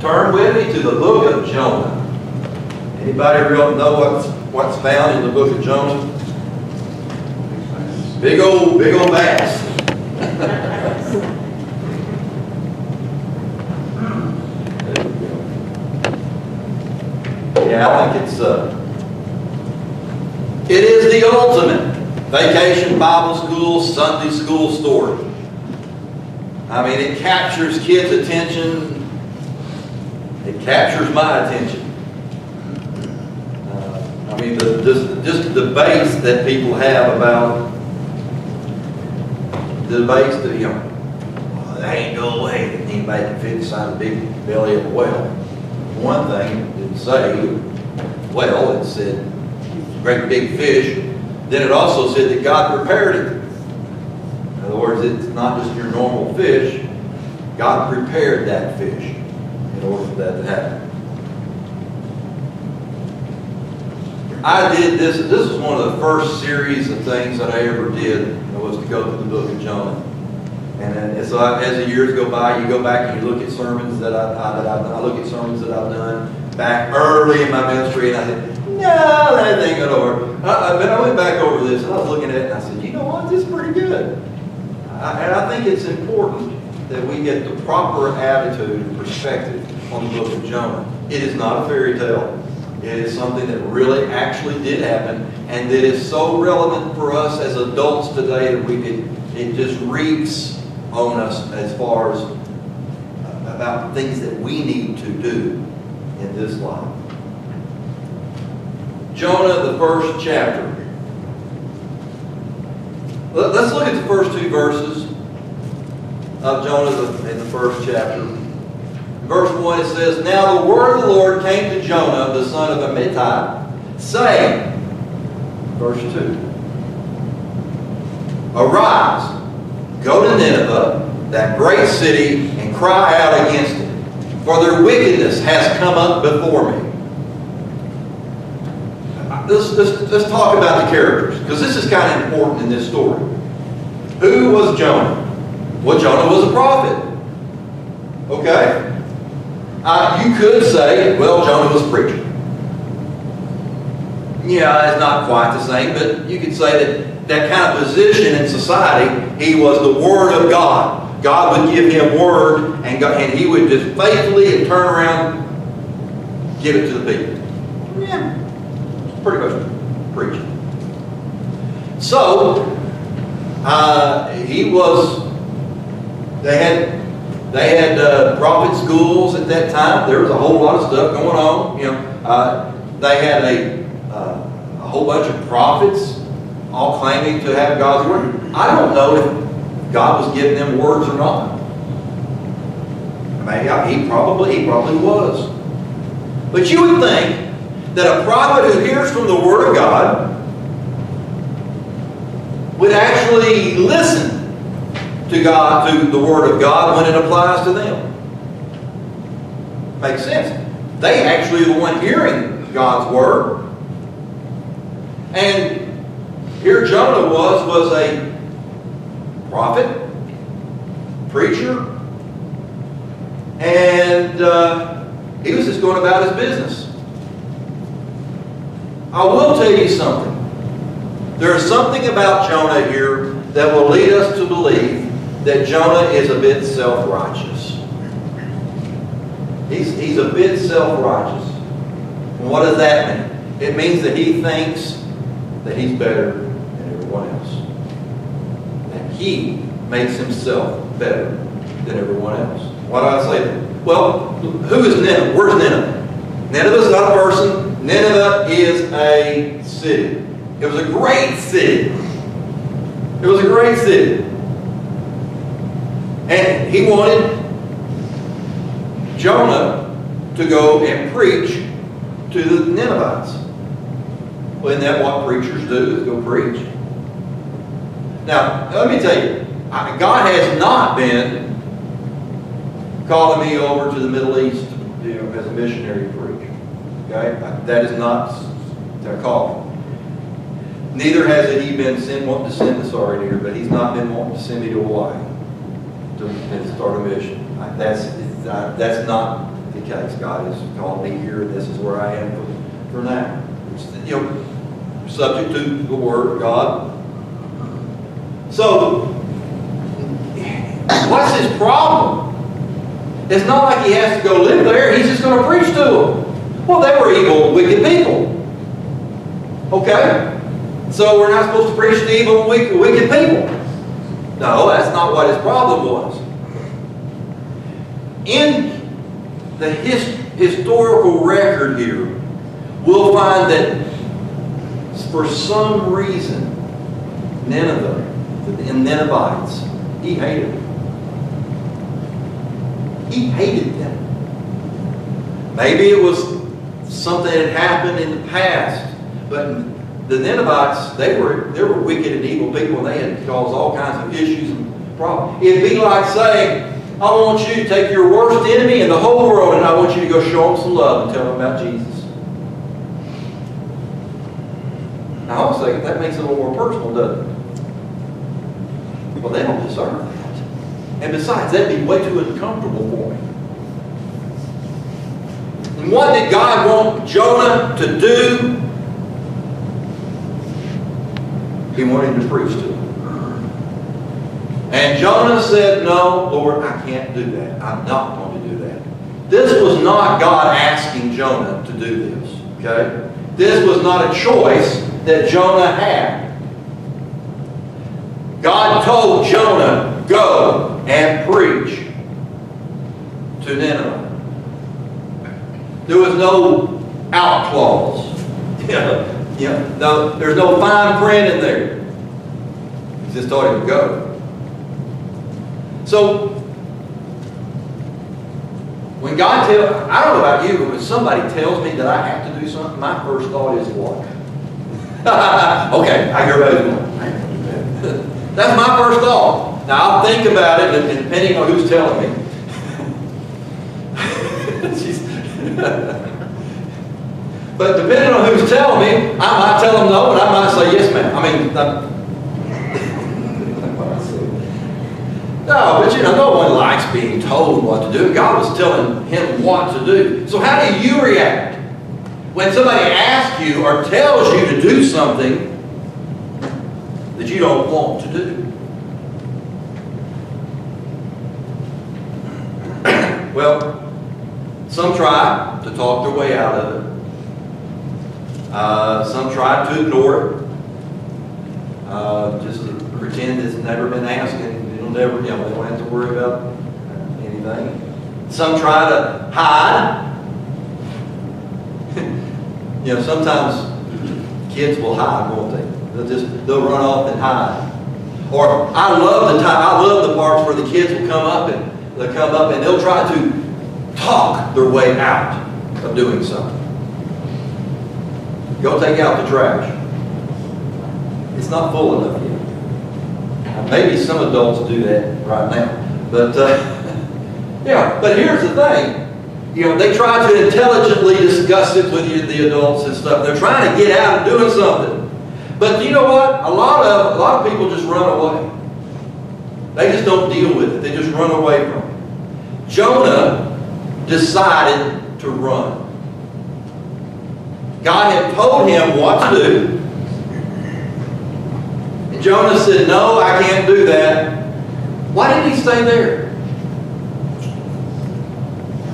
Turn with me to the book of Jonah. Anybody real know what's, what's found in the book of Jonah? Big old, big old bass. Yeah, I think it's, uh, it is the ultimate vacation Bible school, Sunday school story. I mean, it captures kids' attention. It captures my attention. Uh, I mean, the, just, just the debates that people have about the debates that, you know, "Well, there ain't no way that anybody can fit inside the big belly of a whale. One thing it didn't say, well, it said great big fish. Then it also said that God prepared it. In other words, it's not just your normal fish. God prepared that fish in order for that to happen. I did this, this was one of the first series of things that I ever did, was to go through the book of Jonah. And so as the years go by, you go back and you look at sermons that I, I, that I've done. I look at sermons that I've done back early in my ministry, and I said, no, that ain't gonna work. I, I, but I went back over this, and I was looking at it, and I said, you know what, this is pretty good. I, and I think it's important that we get the proper attitude and perspective on the book of Jonah. It is not a fairy tale. It is something that really actually did happen, and that is so relevant for us as adults today that we could, it just reeks on us as far as uh, about things that we need to do in this life. Jonah, the first chapter. Let- Let's look at the first two verses of Jonah in the first chapter. Verse 1 it says, Now the word of the Lord came to Jonah, the son of Amittai, saying, Verse 2, Arise, go to Nineveh, that great city, and cry out against it, for their wickedness has come up before me. Let's, let's, let's talk about the characters, because this is kind of important in this story. Who was Jonah? Well, Jonah was a prophet. Okay? Uh, you could say, well, Jonah was a preacher. Yeah, it's not quite the same, but you could say that that kind of position in society, he was the Word of God. God would give him Word, and, God, and he would just faithfully and turn around, give it to the people. Yeah, pretty much preaching. So, uh, he was, they had they had uh, prophet schools at that time. There was a whole lot of stuff going on. You know, uh, they had a, uh, a whole bunch of prophets all claiming to have God's word. I don't know if God was giving them words or not. Maybe he probably he probably was. But you would think that a prophet who hears from the word of God would actually listen to God, to the Word of God when it applies to them. Makes sense. They actually are the one hearing God's Word. And here Jonah was, was a prophet, preacher, and uh, he was just going about his business. I will tell you something. There is something about Jonah here that will lead us to believe that Jonah is a bit self-righteous. He's, he's a bit self-righteous. What does that mean? It means that he thinks that he's better than everyone else. That he makes himself better than everyone else. Why do I say that? Well, who is Nineveh? Where's Nineveh? Nineveh is not a person. Nineveh is a city. It was a great city. It was a great city. And he wanted Jonah to go and preach to the Ninevites. Well, isn't that what preachers do, go preach? Now, let me tell you, God has not been calling me over to the Middle East you know, as a missionary to preach. Okay? That is not their call. Neither has he been sent, wanting to send us already here, but he's not been wanting to send me to Hawaii to, to start a mission. That's, uh, that's not the case. God has called me here, and this is where I am for, for now. You know, subject to the Word of God. So, what's his problem? It's not like he has to go live there. He's just going to preach to them. Well, they were evil, wicked people. Okay? So we're not supposed to preach to evil, wicked people. No, that's not what his problem was. In the his, historical record here, we'll find that for some reason, Nineveh, the Ninevites, he hated them. He hated them. Maybe it was something that happened in the past, but the Ninevites, they were, they were wicked and evil people, and they had caused all kinds of issues and problems. It'd be like saying, I want you to take your worst enemy in the whole world, and I want you to go show them some love and tell them about Jesus. Now, I was thinking, that makes it a little more personal, doesn't it? Well, they don't deserve that. And besides, that'd be way too uncomfortable for me. And what did God want Jonah to do? He wanted to preach to them. And Jonah said, No, Lord, I can't do that. I'm not going to do that. This was not God asking Jonah to do this. Okay? This was not a choice that Jonah had. God told Jonah, Go and preach to Nineveh. There was no out clause. yeah, no, there's no fine print in there. He just told him to go. So, when God tells, I don't know about you, but when somebody tells me that I have to do something, my first thought is what? okay, I hear about it. That's my first thought. Now, I'll think about it, and depending on who's telling me. but depending on who's telling me, I might tell them no, and I might say yes, ma'am. I mean, No, but you know, no one likes being told what to do. God was telling him what to do. So how do you react when somebody asks you or tells you to do something that you don't want to do? well, some try to talk their way out of it. Uh, some try to ignore it. Uh, just pretend it's never been asked never, you know, they don't have to worry about anything. Some try to hide. you know, sometimes kids will hide, won't they? They'll just, they'll run off and hide. Or I love the time, I love the parts where the kids will come up and they'll come up and they'll try to talk their way out of doing something. Go take out the trash. It's not full enough yet. Maybe some adults do that right now. But, uh, yeah, but here's the thing. You know, they try to intelligently discuss it with you, the adults and stuff. They're trying to get out and doing something. But you know what? A lot of a lot of people just run away. They just don't deal with it. They just run away from it. Jonah decided to run. God had told him what to do. And Jonah said, No, I can't do that. Why did he stay there?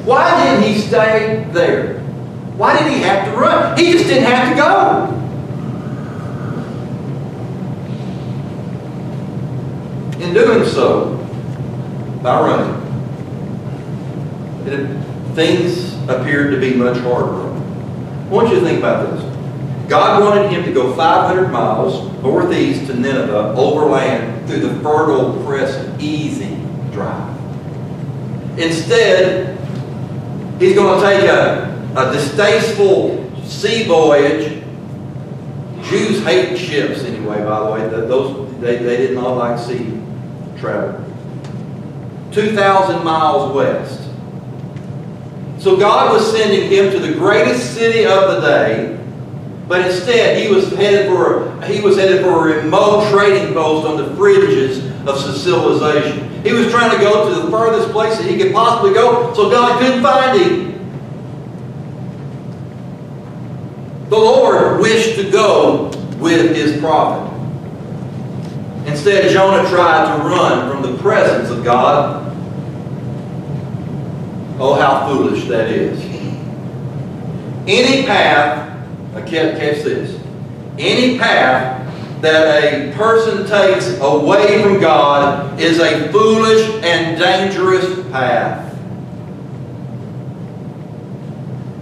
Why did he stay there? Why did he have to run? He just didn't have to go. In doing so, by running, it, things appeared to be much harder. I want you to think about this. God wanted him to go 500 miles northeast to Nineveh, overland through the Fertile Crescent, easy drive. Instead, he's going to take a, a distasteful sea voyage. Jews hate ships anyway, by the way. Those, they, they did not like sea travel. 2,000 miles west. So God was sending him to the greatest city of the day, but instead, he was headed for a, he was headed for a remote trading post on the fringes of civilization. He was trying to go to the furthest place that he could possibly go, so God couldn't find him. The Lord wished to go with his prophet. Instead, Jonah tried to run from the presence of God. Oh, how foolish that is. Any path, I catch this, any path that a person takes away from God is a foolish and dangerous path.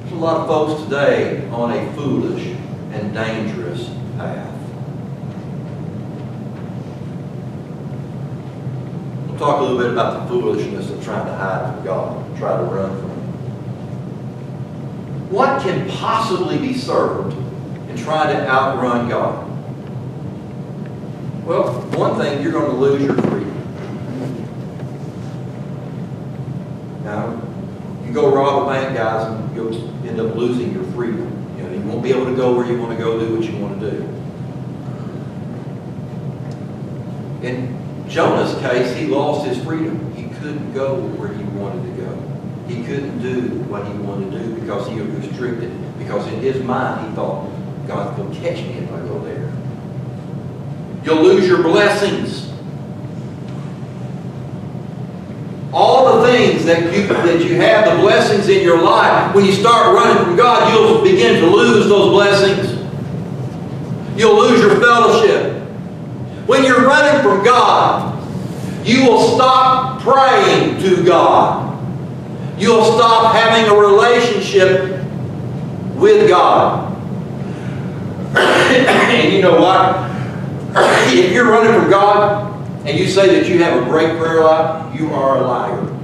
There's a lot of folks today on a foolish and dangerous path. Talk a little bit about the foolishness of trying to hide from God, try to run from Him. What can possibly be served in trying to outrun God? Well, one thing, you're going to lose your freedom. Now, you go rob a bank, guys, and you'll end up losing your freedom. You know, you won't be able to go where you want to go, do what you want to do. In Jonah's case, he lost his freedom. He couldn't go where he wanted to go. He couldn't do what he wanted to do because he was restricted. Because in his mind, he thought, God's going to catch me if I go there. You'll lose your blessings. All the things that you, that you have, the blessings in your life, when you start running from God, you'll begin to lose those blessings. You'll lose your fellowship. You're running from God, you will stop praying to God. You'll stop having a relationship with God. and you know what? if you're running from God and you say that you have a great prayer life, you are a liar.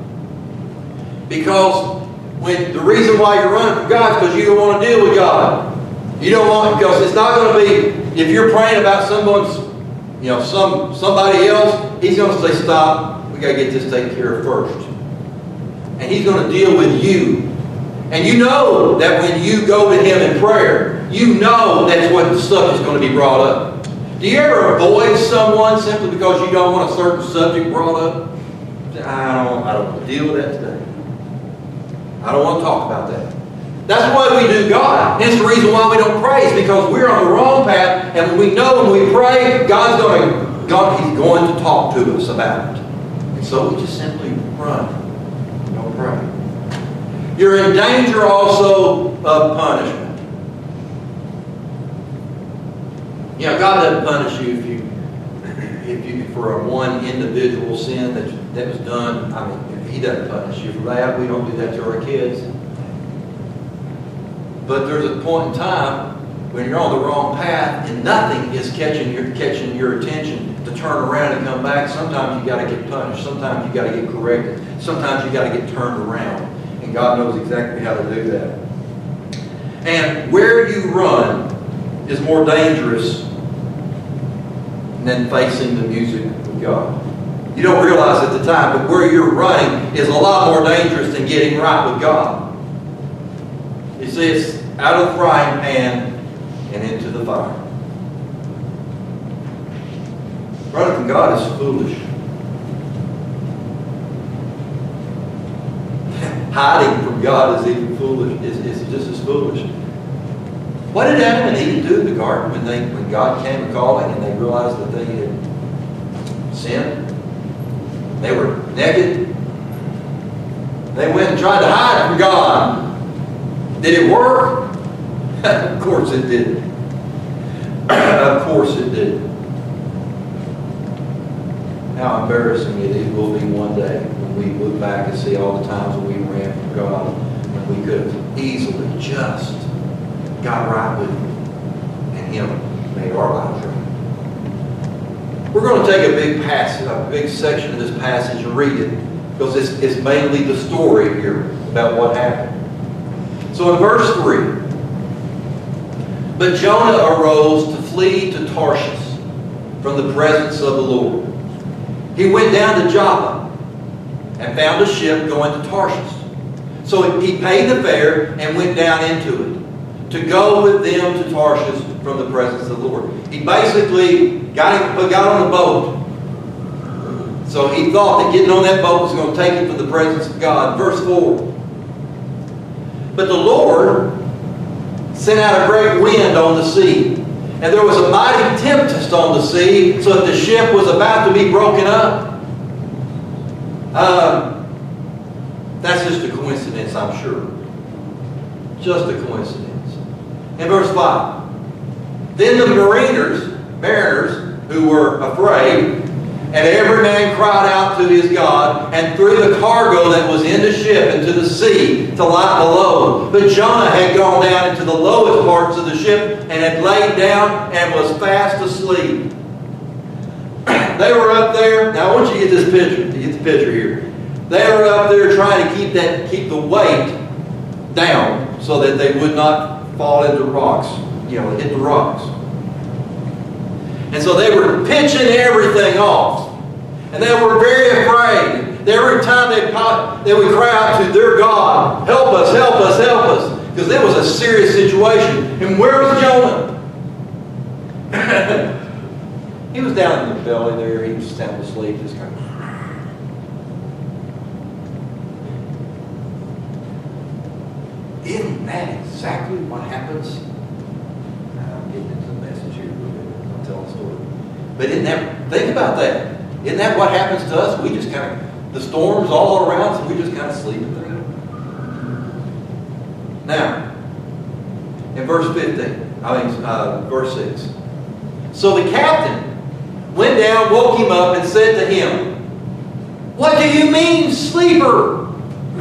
Because when the reason why you're running from God is because you don't want to deal with God. You don't want because it's not going to be if you're praying about someone's, you know, some somebody else. He's going to say, "Stop. We got to get this taken care of first. And he's going to deal with you. And you know that when you go to him in prayer, you know that's what stuff is going to be brought up. Do you ever avoid someone simply because you don't want a certain subject brought up? I don't, I don't deal with that today. I don't want to talk about that. That's why we do God. Hence the reason why we don't pray is because we're on the wrong path, and we know when we pray, God's going to, God, He's going to talk to us about it. And so we just simply run. Don't pray. You're in danger also of punishment. You know, God doesn't punish you if you if you for one individual sin that that was done. I mean, He doesn't punish you for that, we don't do that to our kids. But there's a point in time when you're on the wrong path and nothing is catching your catching your attention to turn around and come back. Sometimes you got to get punished. Sometimes you got to get corrected. Sometimes you got to get turned around, and God knows exactly how to do that. And where you run is more dangerous than facing the music of God. You don't realize at the time, but where you're running is a lot more dangerous than getting right with God. You see, it's out of the frying pan and into the fire. Running from God is foolish. Hiding from God is even foolish. Is, is just as foolish. What did Adam and Eve do in the garden when they when God came calling and they realized that they had sinned? They were naked. They went and tried to hide from God. Did it work? Of course it did. of course it did. How embarrassing it will be one day when we look back and see all the times when we ran from God when we could have easily just got right with Him and Him made our lives right. We're going to take a big passage, a big section of this passage and read it because it's, it's mainly the story here about what happened. So in verse 3, but Jonah arose to flee to Tarshish from the presence of the Lord. He went down to Joppa and found a ship going to Tarshish. So he paid the fare and went down into it to go with them to Tarshish from the presence of the Lord. He basically got, got on a boat, So he thought that getting on that boat was going to take him to the presence of God. Verse 4. But the Lord sent out a great wind on the sea, and there was a mighty tempest on the sea, so that the ship was about to be broken up. Uh, that's just a coincidence, I'm sure. Just a coincidence. In verse 5, Then the mariners, mariners, who were afraid, and every man cried out to his God, and threw the cargo that was in the ship into the sea to lie below. But Jonah had gone down into the lowest parts of the ship, and had laid down and was fast asleep. they were up there. Now I want you to get this picture. To get the picture here. They were up there trying to keep that keep the weight down so that they would not fall into rocks. You know, hit the rocks. And so they were pitching everything off. And they were very afraid. Every time they, they would cry out to their God, help us, help us, help us. Because it was a serious situation. And where was Jonah? he was down in the belly there. He was sound asleep. Just kind of. Isn't that exactly what happens? I'm getting into the message here a little I'll a story. But isn't that, think about that. Isn't that what happens to us? We just kind of, the storm's all around us and we just kind of sleep it there. Now, in verse 15, I mean, uh, verse 6. So the captain went down, woke him up, and said to him, What do you mean, sleeper?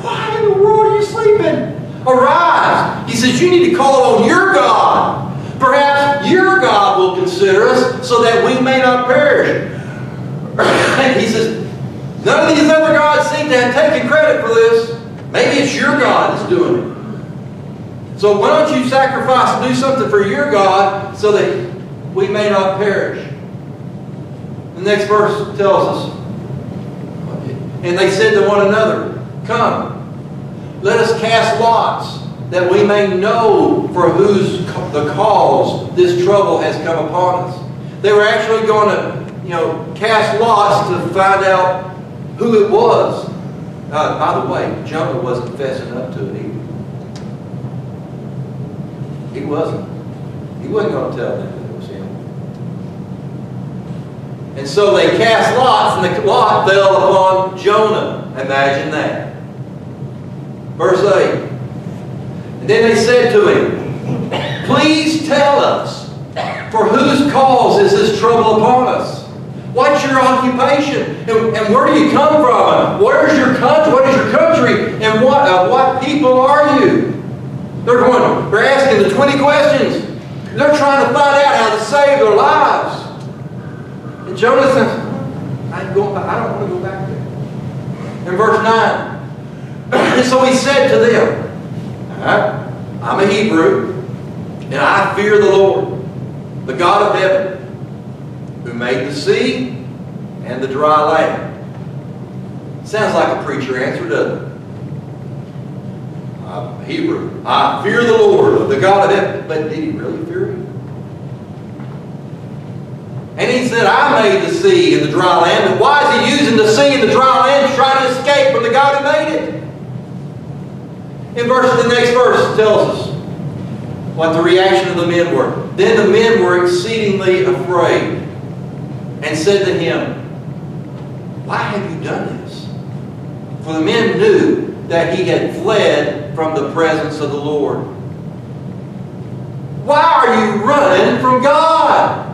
Why in the world are you sleeping? Arise. He says, You need to call on your God. Perhaps your God will consider us so that we may not perish. he says, None of these other gods seem to have taken credit for this. Maybe it's your God that's doing it. So why don't you sacrifice and do something for your God so that we may not perish? The next verse tells us, and they said to one another, Come, let us cast lots, that we may know for whose the cause this trouble has come upon us. They were actually going to, you know, cast lots to find out who it was. Uh, by the way, Jonah wasn't fessing up to it either. He wasn't. He wasn't going to tell them that it was him. And so they cast lots, and the lot fell upon Jonah. Imagine that. Verse 8. Then they said to him, Please tell us, for whose cause is this trouble upon us? What's your occupation? And, and where do you come from? Where's your country? What is your country? And what, uh, what people are you? They're going, they're asking the 20 questions. They're trying to find out how to save their lives. And Jonah says, I, I don't want to go back there. In verse 9, and so he said to them, I'm a Hebrew, and I fear the Lord, the God of heaven, who made the sea and the dry land. Sounds like a preacher answer, doesn't it? I'm a Hebrew. I fear the Lord, the God of heaven. But did he really fear him? And he said, I made the sea and the dry land. But why is he using the sea and the dry land to try to escape from the God who made it? In verse, the next verse tells us what the reaction of the men were. Then the men were exceedingly afraid and said to him, Why have you done this? For the men knew that he had fled from the presence of the Lord. Why are you running from God?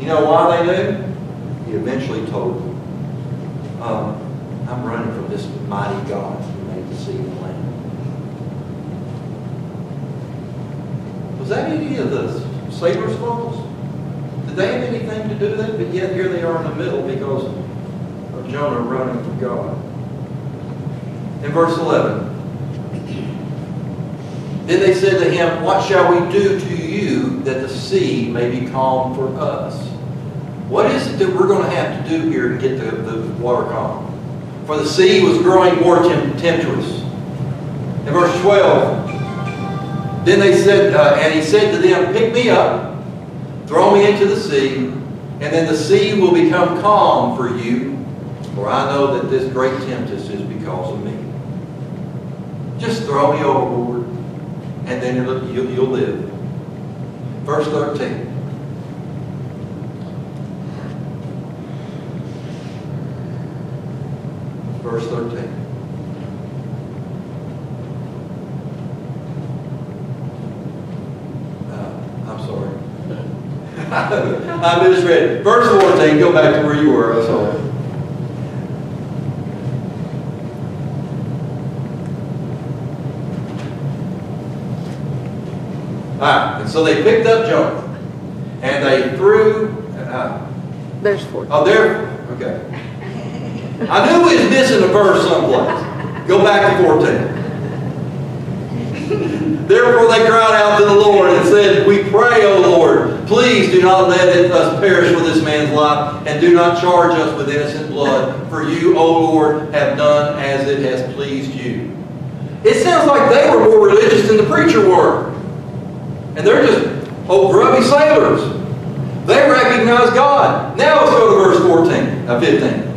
You know why they knew? He eventually told them. Um, I'm running from this mighty God who made the sea and the land. Was that any of the sailors' faults? Did they have anything to do with it? But yet here they are in the middle because of Jonah running from God. In verse 11, then they said to him, What shall we do to you that the sea may be calm for us? What is it that we're going to have to do here to get the, the water calm? For the sea was growing more tempestuous. In verse 12, then they said, uh, and he said to them, Pick me up, throw me into the sea, and then the sea will become calm for you, for I know that this great tempest is because of me. Just throw me overboard, and then you'll, you'll, you'll live. Verse 13. Verse 13. Uh, I'm sorry. I misread. Verse 14, go back to where you were, I'm sorry. Alright, and so they picked up Jonah, and they threw, uh, There's four. oh, there, okay. I knew we was missing a verse someplace. Go back to 14. Therefore they cried out to the Lord and said, We pray, O Lord, please do not let us perish with this man's life, and do not charge us with innocent blood, for you, O Lord, have done as it has pleased you. It sounds like they were more religious than the preacher were. And they're just old grubby sailors. They recognize God. Now let's go to verse 14, uh, 15.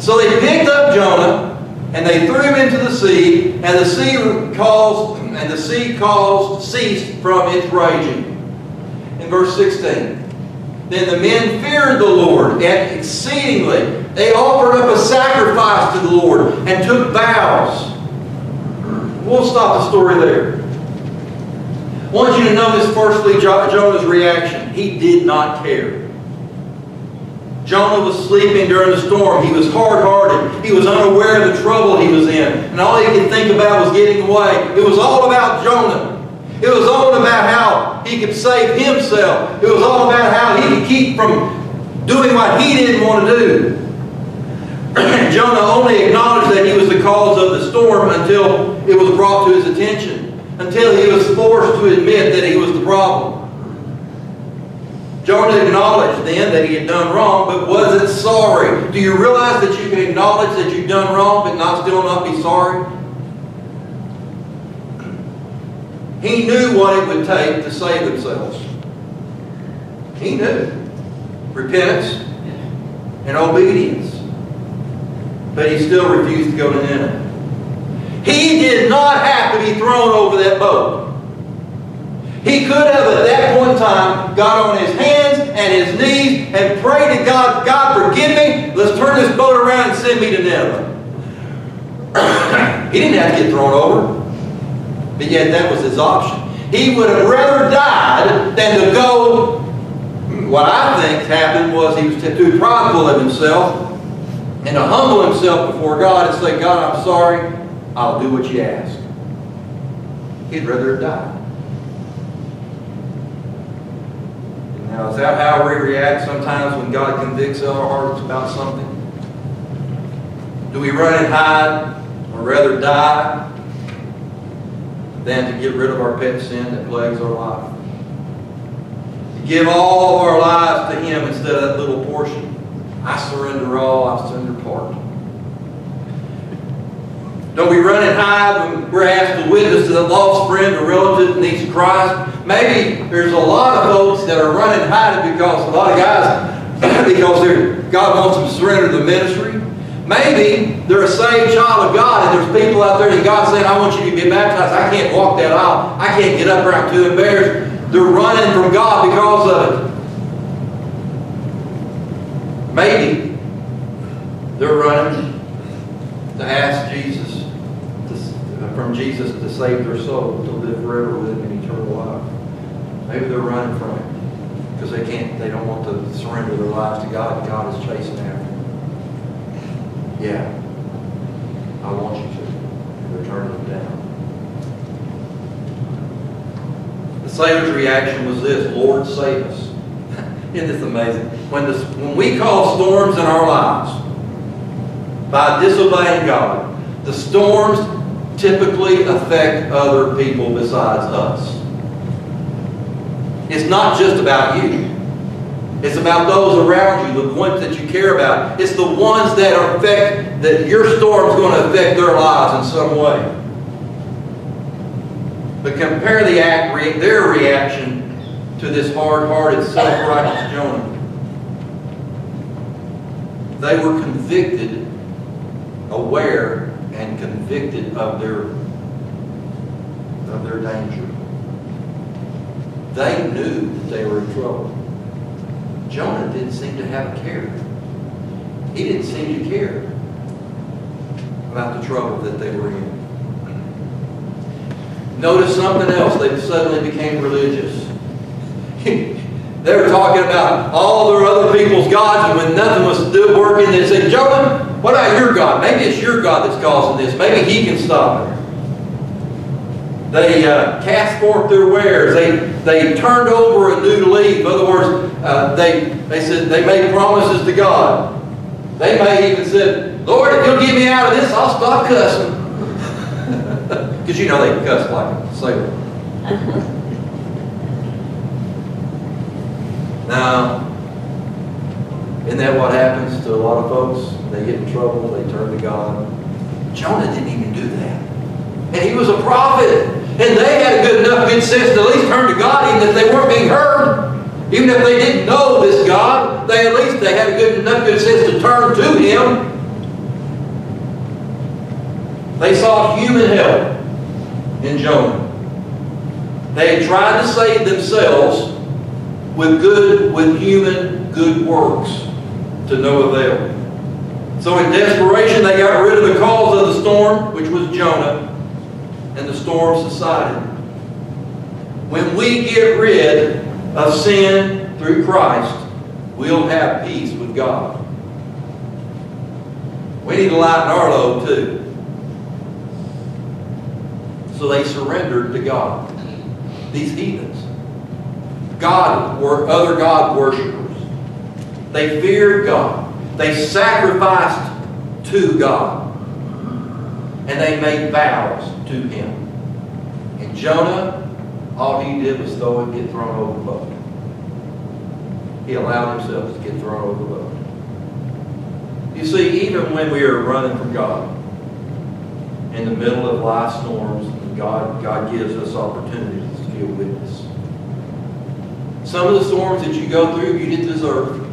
So they picked up Jonah and they threw him into the sea, and the sea caused and the sea caused ceased from its raging. In verse 16. Then the men feared the Lord and exceedingly. They offered up a sacrifice to the Lord and took vows. We'll stop the story there. I want you to notice firstly Jonah's reaction. He did not care. Jonah was sleeping during the storm. He was hard-hearted. He was unaware of the trouble he was in. And all he could think about was getting away. It was all about Jonah. It was all about how he could save himself. It was all about how he could keep from doing what he didn't want to do. Jonah only acknowledged that he was the cause of the storm until it was brought to his attention, until he was forced to admit that he was the problem. Jonah acknowledged then that he had done wrong, but wasn't sorry. Do you realize that you can acknowledge that you've done wrong, but not still not be sorry? He knew what it would take to save themselves. He knew. Repentance and obedience. But he still refused to go to Nineveh. He did not have to be thrown over that boat. He could have, at that point in time, got on his hands and his knees and prayed to God, God, forgive me. Let's turn this boat around and send me to Nineveh. he didn't have to get thrown over. But yet that was his option. He would have rather died than to go. What I think happened was he was too prideful of himself and to humble himself before God and say, God, I'm sorry. I'll do what you ask. He'd rather have Now, is that how we react sometimes when God convicts our hearts about something? Do we run and hide or rather die than to get rid of our pet sin that plagues our life? To give all of our lives to Him instead of that little portion. I surrender all, I surrender part. Don't we run and hide when we're asked to witness to a lost friend or relative that needs Christ? Maybe there's a lot of folks that are running hiding because a lot of guys, because God wants them to surrender the ministry. Maybe they're a saved child of God and there's people out there that God's saying, I want you to be baptized. I can't walk that aisle. I can't get up. I'm too embarrassed. They're running from God because of it. Maybe they're running to ask Jesus, to, from Jesus to save their soul, to live forever with in eternal life. Maybe they're running from it because they can't, they don't want to surrender their lives to God, and God is chasing after them. Yeah, I want you to. And they're turning them down. The sailor's reaction was this, Lord, save us. Isn't this amazing? When, this, when we call storms in our lives, by disobeying God, the storms typically affect other people besides us. It's not just about you. It's about those around you, the ones that you care about. It's the ones that affect that your storm's going to affect their lives in some way. But compare the act, their reaction to this hard-hearted, self-righteous Jonah. They were convicted, aware, and convicted of their, of their danger. They knew that they were in trouble. Jonah didn't seem to have a care. He didn't seem to care about the trouble that they were in. Notice something else. They suddenly became religious. they were talking about all their other people's gods, and when nothing was still working, they said, Jonah, what about your God? Maybe it's your God that's causing this. Maybe he can stop it. They uh, cast forth their wares. They, they turned over a new leaf. In other words, uh, they, they said they made promises to God. They may even said, Lord, if you'll get me out of this, I'll stop cussing. Because you know they cuss like a sailor. now, isn't that what happens to a lot of folks? They get in trouble, they turn to God. Jonah didn't even do that. And he was a prophet. And they had a good enough good sense to at least turn to God even if they weren't being heard. Even if they didn't know this God, they at least they had a good enough good sense to turn to Him. They sought human help in Jonah. They had tried to save themselves with good, with human good works to no avail. So in desperation, they got rid of the cause of the storm, which was Jonah, and the storm subsided. When we get rid of sin through Christ, we'll have peace with God. We need to lighten our load too. So they surrendered to God. These heathens. God were other God worshippers. They feared God. They sacrificed to God. And they made vows to Him. And Jonah, all he did was throw and get thrown overboard. He allowed himself to get thrown overboard. You see, even when we are running from God, in the middle of life storms, God, God gives us opportunities to be a witness. Some of the storms that you go through, you didn't deserve.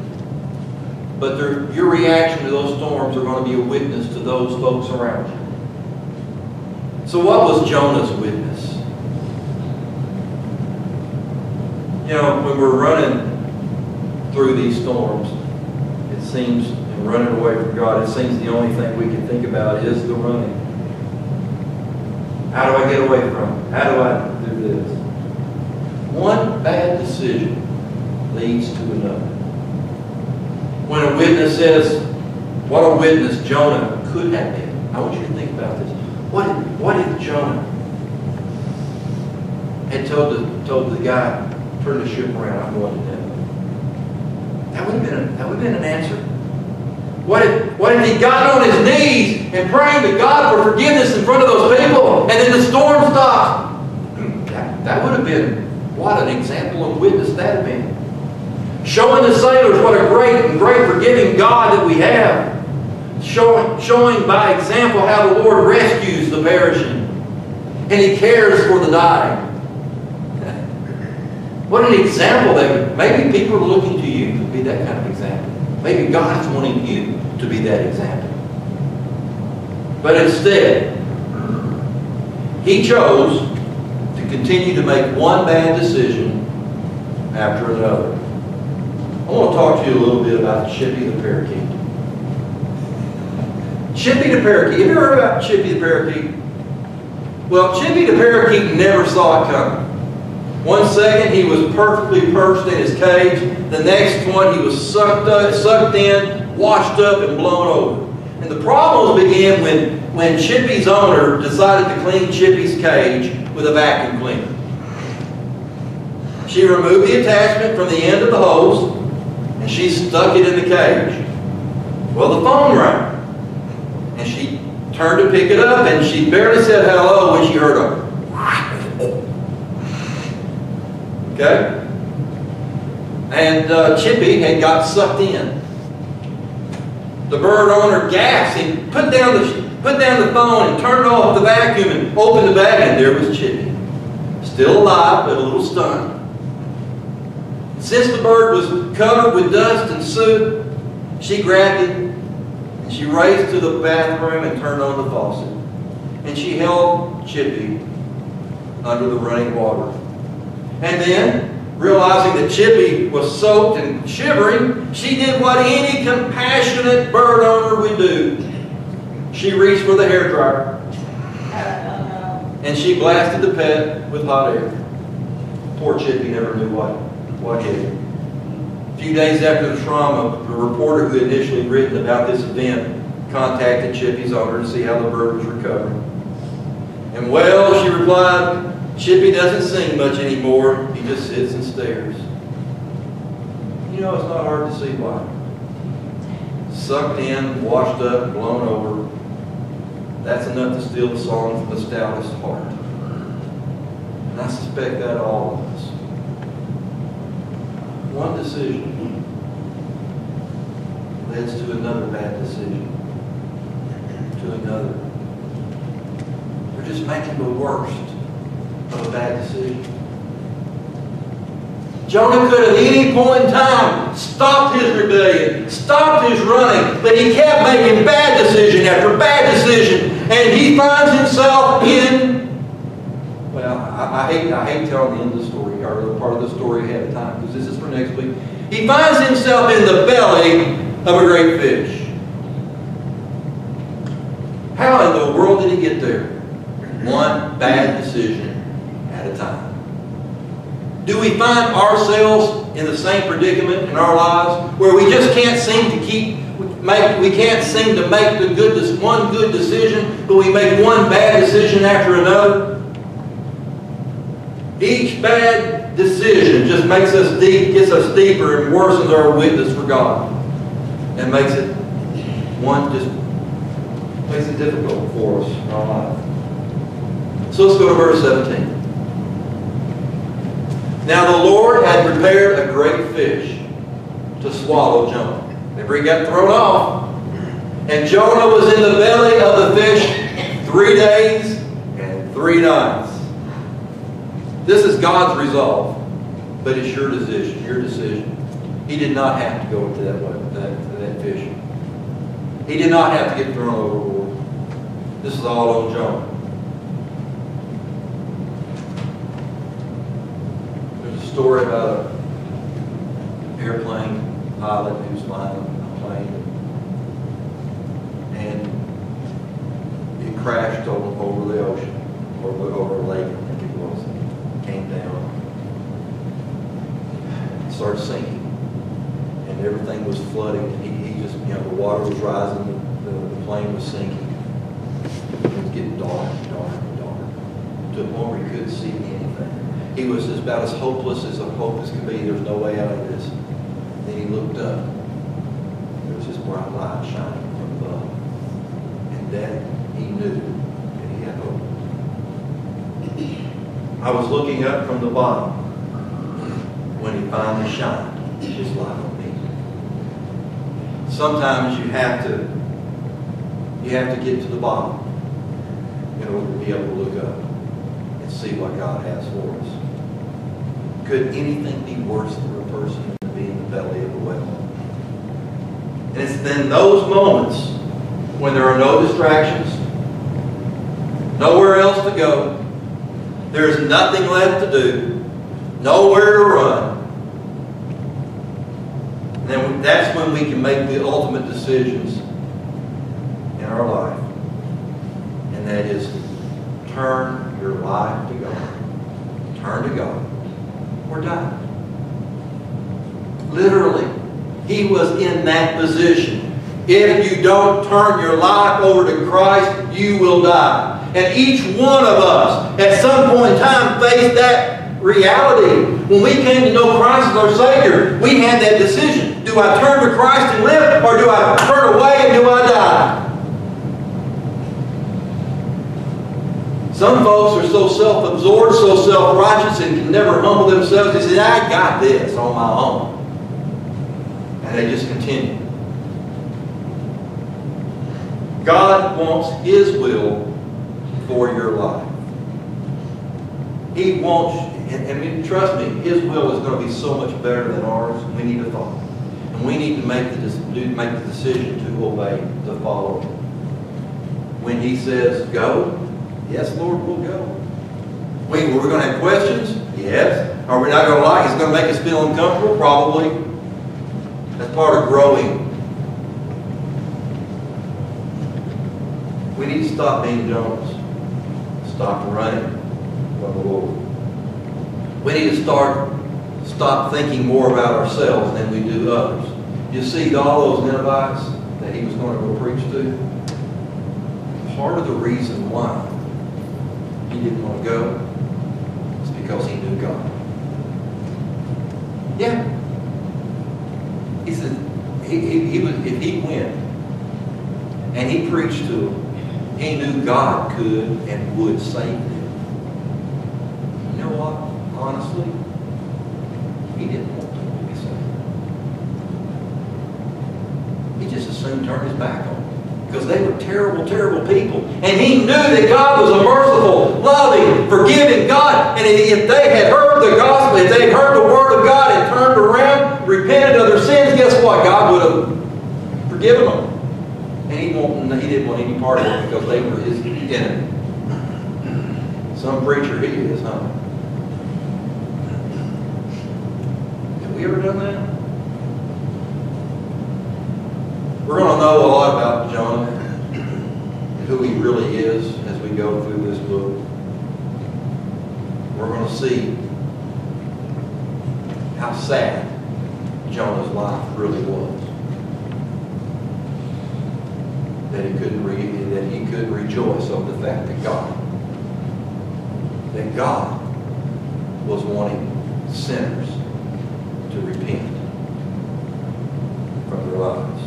But your reaction to those storms are going to be a witness to those folks around you. So what was Jonah's witness? You know, when we're running through these storms, it seems, and running away from God, it seems the only thing we can think about is the running. How do I get away from it? How do I do this? One bad decision leads to another. When a witness says, what a witness Jonah could have been. I want you to think about this. What if, what if Jonah had told the, told the guy, turn the ship around, I'm going to death? That would have been, a, that would have been an answer. What if, what if he got on his knees and praying to God for forgiveness in front of those people and then the storm stopped? Hmm, that, that would have been, what an example of witness that have been. Showing the sailors what a great and great forgiving God that we have. Showing, showing by example how the Lord rescues the perishing. And He cares for the dying. What an example that maybe people are looking to you to be that kind of example. Maybe God's wanting you to be that example. But instead, he chose to continue to make one bad decision after another. I want to talk to you a little bit about Chippy the parakeet. Chippy the parakeet. Have you heard about Chippy the parakeet? Well, Chippy the parakeet never saw it coming. One second he was perfectly perched in his cage. The next one he was sucked up, sucked in, washed up, and blown over. And the problems began when, when Chippy's owner decided to clean Chippy's cage with a vacuum cleaner. She removed the attachment from the end of the hose and she stuck it in the cage. Well, the phone rang. And she turned to pick it up and she barely said hello when she heard a Okay? And uh, Chippy had got sucked in. The bird owner gasped and put down the put down the phone and turned off the vacuum and opened the bag and there was Chippy. Still alive, but a little stunned. Since the bird was covered with dust and soot, she grabbed it And she raced to the bathroom and turned on the faucet. And she held Chippy under the running water. And then, realizing that Chippy was soaked and shivering, she did what any compassionate bird owner would do. She reached for the hair dryer and she blasted the pet with hot air. Poor Chippy never knew what, what him. A few days after the trauma, the reporter who had initially written about this event contacted Chippy's owner to see how the bird was recovering. And well, she replied, Chippy doesn't sing much anymore. He just sits and stares. You know, it's not hard to see why. Sucked in, washed up, blown over. That's enough to steal the song from the stoutest heart. And I suspect that all of us. One decision leads to another bad decision, to another. We're just making the worst of a bad decision. Jonah could at any point in time stopped his rebellion, stopped his running, but he kept making bad decision after bad decision, and he finds himself in. I hate I hate telling the end of the story or the part of the story ahead of time because this is for next week. He finds himself in the belly of a great fish. How in the world did he get there? One bad decision at a time. Do we find ourselves in the same predicament in our lives where we just can't seem to keep make we can't seem to make the good one good decision, but we make one bad decision after another? Each bad decision just makes us deep, gets us deeper, and worsens our witness for God, and makes it one just makes it difficult for us in our life. So let's go to verse 17. Now the Lord had prepared a great fish to swallow Jonah. Remember, he got thrown off. And Jonah was in the belly of the fish three days and three nights. This is God's resolve, but it's your decision. Your decision. He did not have to go into that that, that fish. He did not have to get thrown overboard. This is all on Jonah. There's a story about an airplane pilot who's flying a plane and it crashed over, over the ocean, over, over a lake, I think it was, and came down, started sinking, and everything was flooding. He, he just, you know, the water was rising, the, the, the plane was sinking. It was getting dark, dark, dark, to a point where he couldn't see anything. He was about as hopeless as a hopeless could be. There's no way out of this. Then he looked up. There was this bright light shining from above. And then he knew that he had hope. I was looking up from the bottom when he finally shined his light on me. Sometimes you have to you have to get to the bottom in order to be able to look up and see what God has for us. Could anything be worse for a person than to be in the belly of a whale? And it's then those moments when there are no distractions, nowhere else to go, there's nothing left to do, nowhere to run. And then that's when we can make the ultimate decisions in our life. And that is turn your life to God. Turn to God or die. Literally, he was in that position. If you don't turn your life over to Christ, you will die. And each one of us, at some point in time, faced that reality. When we came to know Christ as our Savior, we had that decision. Do I turn to Christ and live, or do I turn away and do I die? Some folks are so self-absorbed, so self-righteous, and can never humble themselves. They say, I got this on my own. And they just continue. God wants His will for your life. He wants, and, and trust me, His will is going to be so much better than ours. We need to follow. And we need to make the, make the decision to obey, to follow. When he says, go, yes, Lord, we'll go. We, we're gonna have questions? Yes. Are we not gonna like, it's gonna make us feel uncomfortable? Probably. That's part of growing. We need to stop being Jonahs. Stop running from the Lord. We need to start, stop thinking more about ourselves than we do others. You see all those Ninevites that he was going to go preach to? Part of the reason why he didn't want to go is because he knew God. Yeah. He said, he, he, he was, if he went and he preached to them, he knew God could and would save them. You know what? Honestly, he didn't want them to be saved. He just as soon turned his back on them. Because they were terrible, terrible people. And he knew that God was a merciful, loving, forgiving God. And if they had heard the gospel, if they had heard the word of God and turned around, repented of their sins, guess what? God would have forgiven them. He, didn't want any part of it because they were his enemy. Some preacher he is, huh? Have we ever done that? We're going to know a lot about Jonah and who he really is as we go through this book. We're going to see how sad Jonah's life really was. That he couldn't re- that he could rejoice over the fact that God, that God was wanting sinners to repent from their lives.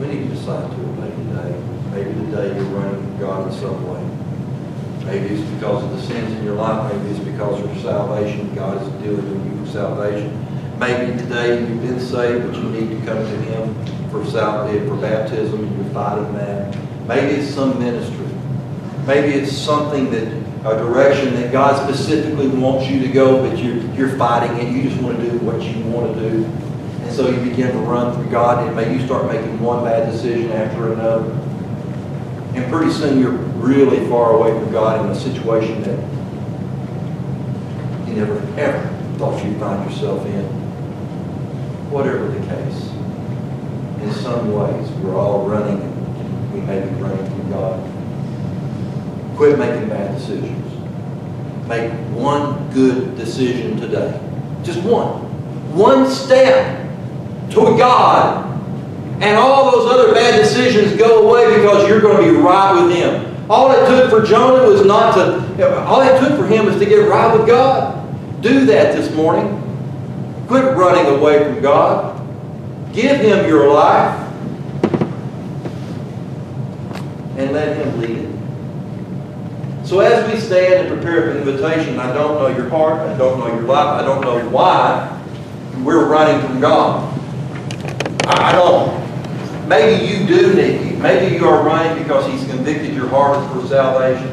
We need to decide to obey today. Maybe today you're running from God in some way. Maybe it's because of the sins in your life. Maybe it's because of your salvation. God is dealing with you for salvation. Maybe today you've been saved, but you need to come to Him for sal- eh, for baptism and you're fighting that. Maybe it's some ministry. Maybe it's something that, a direction that God specifically wants you to go, but you're, you're fighting it. You just want to do what you want to do. And so you begin to run from God, and maybe you start making one bad decision after another. And pretty soon you're really far away from God in a situation that you never, ever thought you'd find yourself in. Whatever the case. In some ways, we're all running, we may be running from God. Quit making bad decisions. Make one good decision today. Just one. One step toward God. And all those other bad decisions go away because you're going to be right with Him. All it took for Jonah was not to, all it took for him was to get right with God. Do that this morning. Quit running away from God. Give Him your life. And let Him lead it. So as we stand and prepare for invitation, I don't know your heart, I don't know your life, I don't know why we're running from God. I don't. Maybe you do need, Him. maybe you are running because He's convicted your heart for salvation.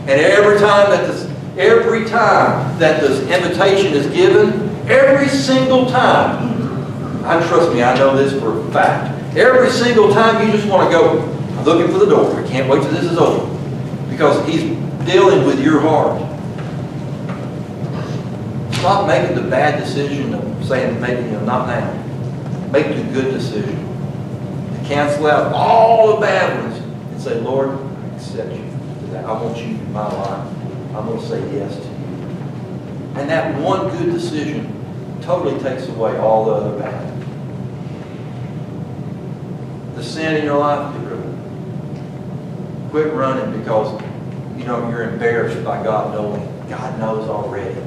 And every time that this, every time that this invitation is given, every single time, I trust me, I know this for a fact. Every single time you just want to go, I'm looking for the door. I can't wait till this is over. Because He's dealing with your heart. Stop making the bad decision of saying, maybe, you know, not now. Make the good decision. To cancel out all the bad ones and say, Lord, I accept you. I want you in my life. I'm going to say yes to you. And that one good decision totally takes away all the other bad. The sin in your life, get rid of it. Quit running because you know you're embarrassed by God knowing. God knows already.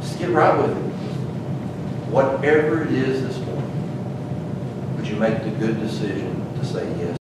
Just get right with it. Whatever it is this morning, would you make the good decision to say yes?